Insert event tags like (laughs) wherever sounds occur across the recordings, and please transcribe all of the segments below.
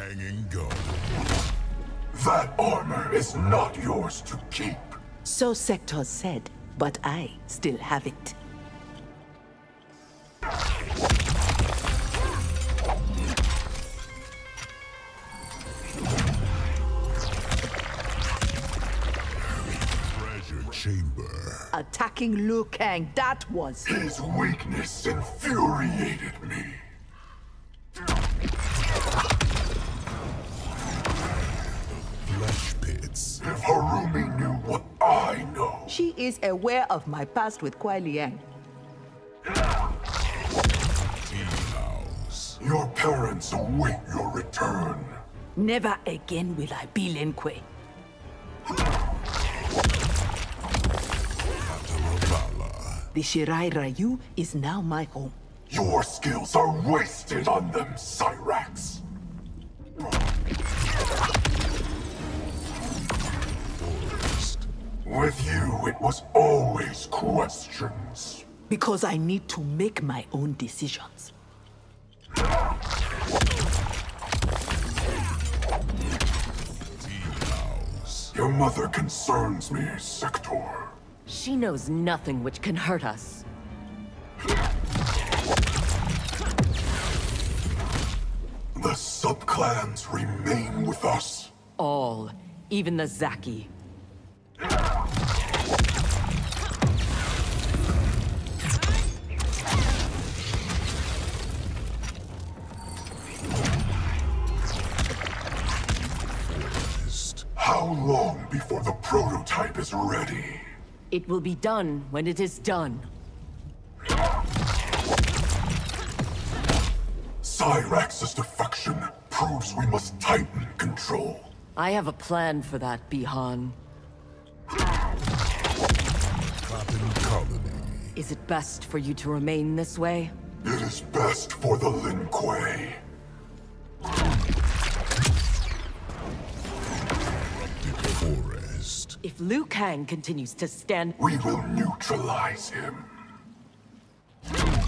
Hanging guard. That armor is not yours to keep. So Sektor said, but I still have it. Chamber. Attacking Liu Kang, that was... His weakness infuriated me. Flesh. If Harumi knew what I know, She is aware of my past with Kuai Liang. Your parents await your return. Never again will I be Lin Kuei. The Shirai Ryu is now my home. Your skills are wasted on them, Cyrax. Was always questions. Because I need to make my own decisions. Your mother concerns me, Sektor. She knows nothing which can hurt us. The subclans remain with us. All, even the Zaki. Long before the prototype is ready? It will be done when it is done. Cyrax's defection proves we must tighten control. I have a plan for that, Bi-Han. Is it best for you to remain this way? It is best for the Lin Kuei. If Liu Kang continues to stand, We will neutralize him. Hanging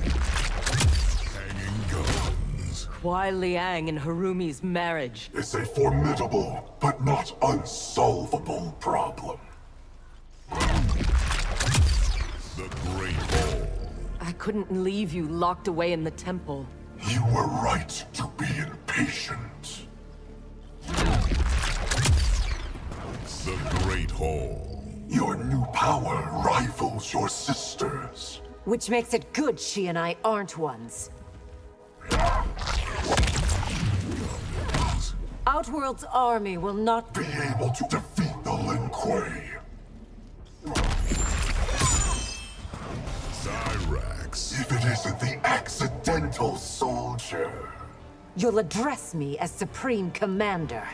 guns. Kuai Liang and Harumi's marriage, It's a formidable, but not unsolvable problem. The Great Hall. I couldn't leave you locked away in the temple. You were right to be impatient. Hall. Your new power rivals your sister's. Which makes it good she and I aren't ones. Outworld's army will not Be able to defeat the Lin Kuei. Cyrax. If it isn't the accidental soldier. You'll address me as Supreme Commander.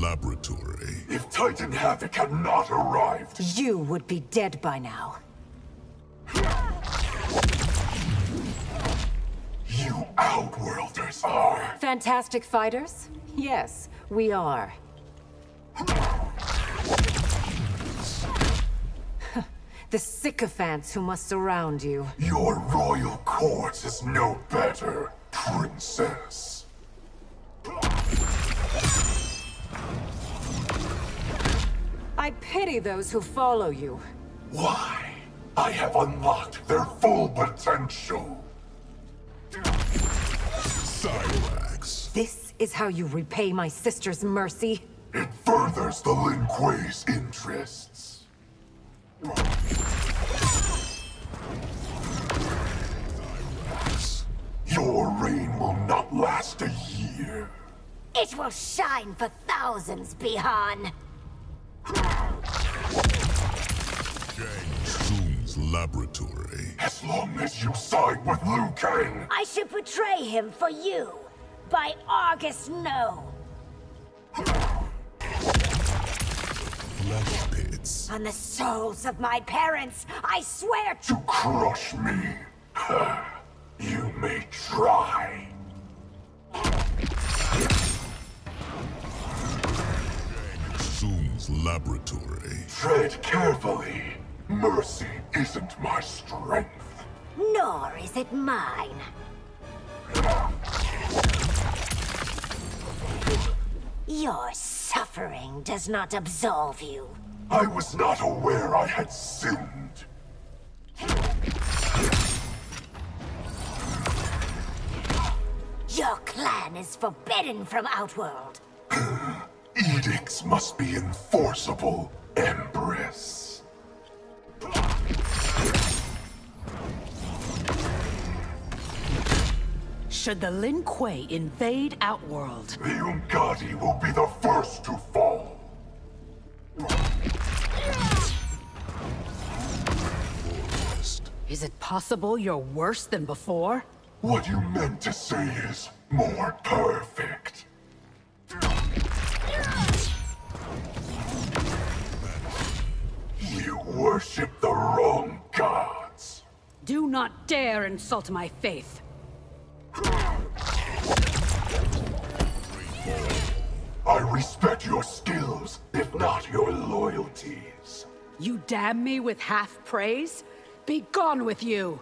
Laboratory. If Titan Havik had not arrived, You would be dead by now. you Outworlders are. Fantastic fighters? Yes, we are. (laughs) the sycophants who must surround you. Your royal court is no better, princess. Pity those who follow you. Why? I have unlocked their full potential. Cyrax. This is how you repay my sister's mercy? It furthers the Lin Kuei's interests. Your reign will not last a year. It will shine for thousands, Bi-Han. Shang Tsung's laboratory. As long as you side with Liu Kang, I should betray him for you. By Argus, no. Flesh pits. On the souls of my parents, I swear to. to crush me. (sighs) You may try. Laboratory. Tread carefully. Mercy isn't my strength. Nor is it mine. Your suffering does not absolve you. I was not aware I had sinned. Your clan is forbidden from Outworld. (laughs) Edicts must be enforceable, Empress. Should the Lin Kuei invade Outworld, The Umgadi will be the first to fall. Is it possible you're worse than before? What you meant to say is more perfect. Dare insult my faith. I respect your skills, if not your loyalties. You damn me with half praise? Be gone with you!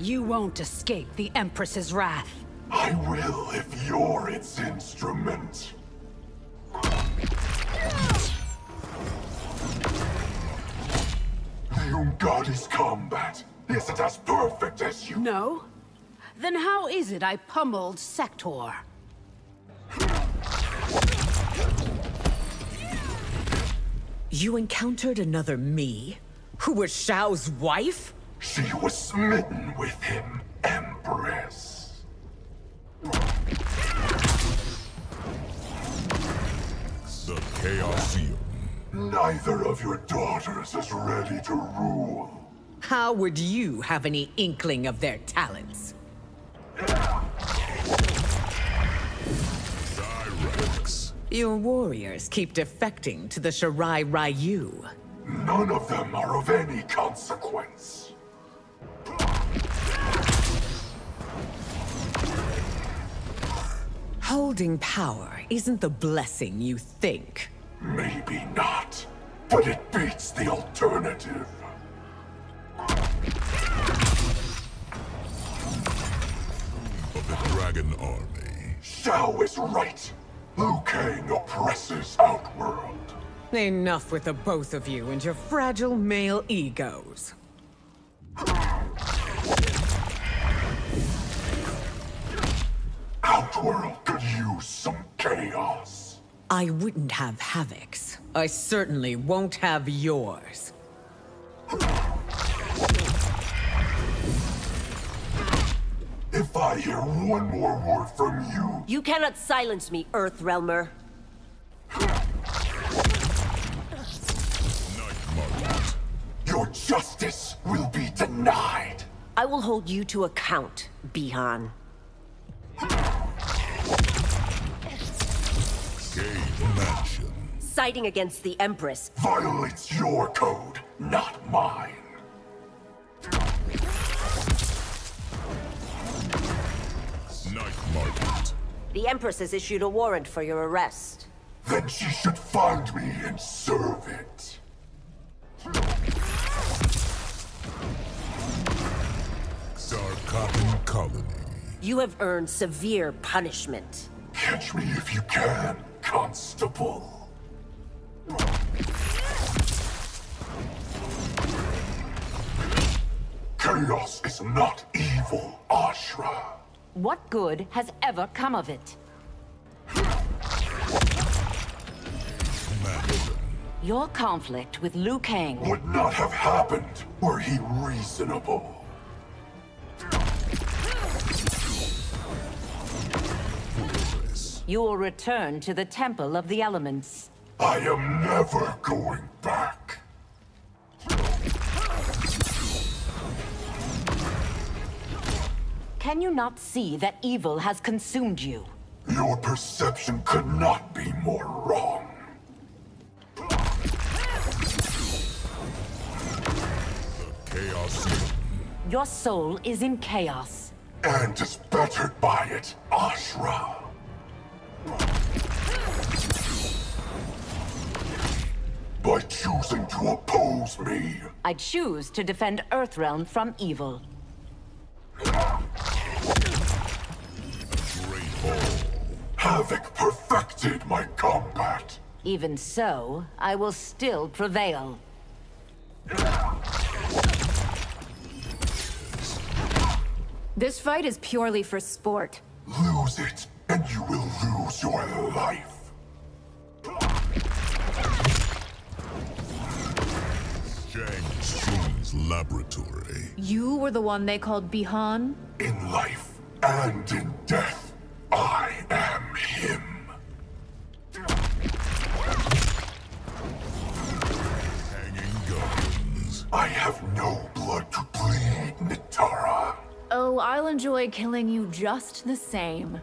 You won't escape the Empress's wrath. I will if you're its instrument. The Umgadi's combat isn't as perfect as you. No? Then how is it I pummeled Sektor? You encountered another me? Who was Shao's wife? She was smitten with him, Empress. Neither of your daughters is ready to rule. How would you have any inkling of their talents? Your warriors keep defecting to the Shirai Ryu. None of them are of any consequence. Holding power isn't the blessing you think. Maybe not, but it beats the alternative. Of the Dragon Army. Shao is right. Liu Kang oppresses Outworld. Enough with the both of you and your fragile male egos. Outworld could use some chaos. I wouldn't have Havik's. I certainly won't have yours. If I hear one more word from you, You cannot silence me, Earthrealmer. Night Market. your justice will be denied. I will hold you to account, Bi-Han. Mansion. Siding against the Empress. Violates your code, not mine. Night Market. The Empress has issued a warrant for your arrest. Then she should find me and serve it. Zarkatan Colony. You have earned severe punishment. Catch me if you can, Constable. Chaos is not evil, Ashrah. What good has ever come of it? Your conflict with Liu Kang. Would not have happened were he reasonable. You will return to the Temple of the Elements. I am never going back. Can you not see that evil has consumed you? Your perception could not be more wrong. Chaosium. Your soul is in chaos. And is battered by it, Ashrah. by choosing to oppose me. I choose to defend Earthrealm from evil. Havik perfected my combat. Even so, I will still prevail. This fight is purely for sport. Lose it, and you will lose your life. Shang Tsung's laboratory. You were the one they called Bi-Han? In life and in death, I enjoy killing you just the same.